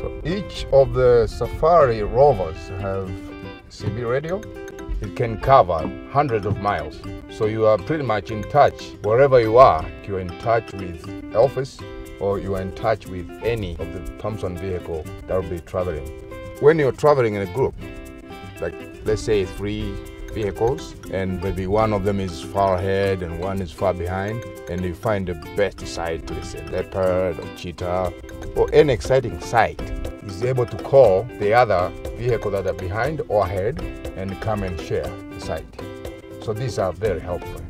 So each of the Safari rovers have CB radio. It can cover hundreds of miles. So you are pretty much in touch wherever you are. You're in touch with Elvis or you are in touch with any of the Thomson vehicle that will be traveling. When you're traveling in a group, like let's say three vehicles and maybe one of them is far ahead and one is far behind and you find the best site to say leopard or cheetah or any exciting sight is able to call the other vehicle that are behind or ahead and come and share the sight. So these are very helpful